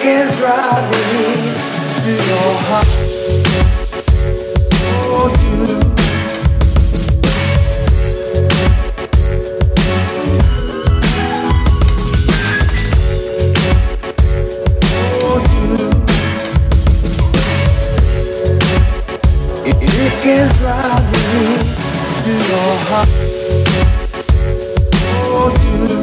can drive me to your heart. Oh, you. Oh, you. It, can drive me to your heart. Oh, you.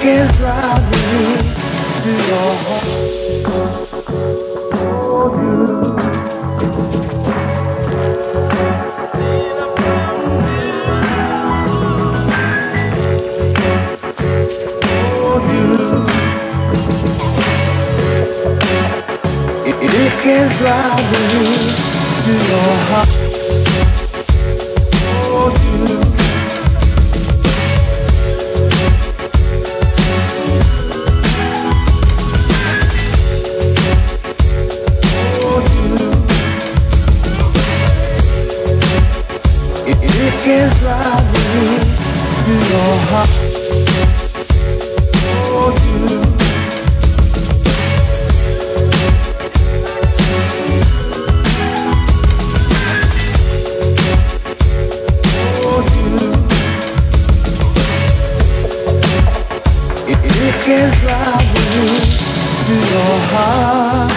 Can drive me to your you. Oh, you. It, it can drive me to your heart. Can drive me to your heart. Oh, you. Oh. It, it can drive me to your heart.